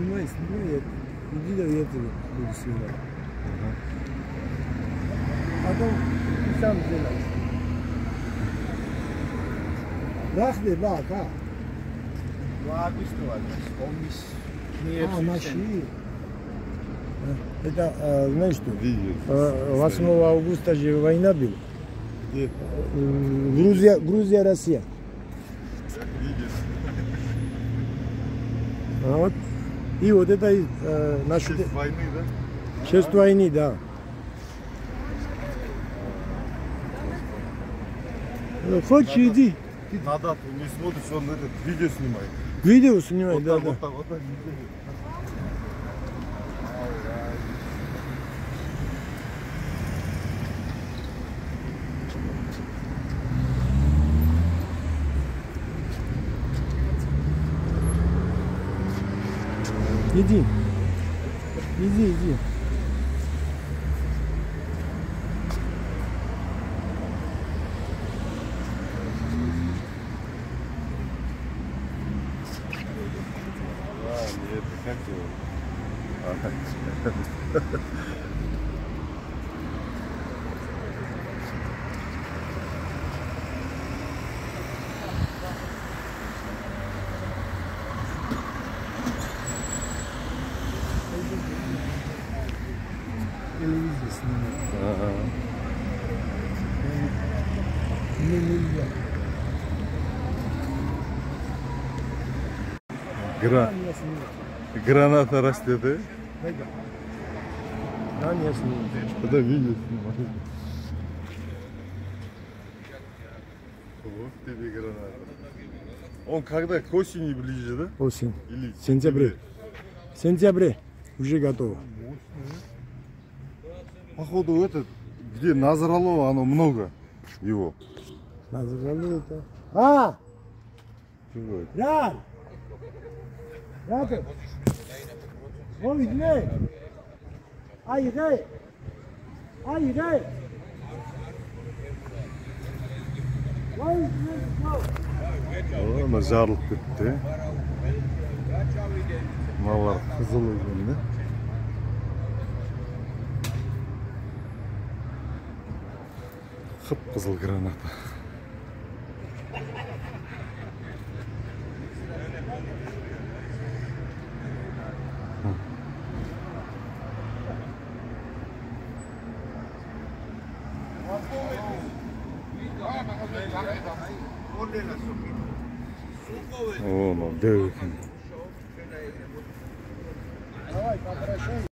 Снимай, снимай, я... иди да я тебе буду снимать. Потом ты сам бак, а? Ладно, что ладно. Помнишь? Не, А, наши. А, Это, а, знаешь что? Видео. А, 8 августа же война была. Где? Грузия, Грузия, Россия. А вот. И вот это э, наши... Честь войны, да? Шесть войны, да. Ну, Хочешь, иди. Надо, ты не смотришь, он этот видео снимает. Видео снимай, Вот да, так, да. вот так, вот так. Иди. Иди, иди. А, нет, как его? Ага. Нельзя. Гра... Снимаю. Граната растет, да? Там я снимаю. Когда видео снимает. Вот тебе граната. Он когда к осени ближе, да? Осень. Или В сентябре. В сентябре уже готово. Походу этот, где Назрало, оно много его. Назвали это. А! Чего это? Рад! Рад! Ой, не! Ай, гей! Ай, гей! Ой, не! Ана жарылып кетті мыналар қызыл екен да қып қызыл граната. О мынау дәу екен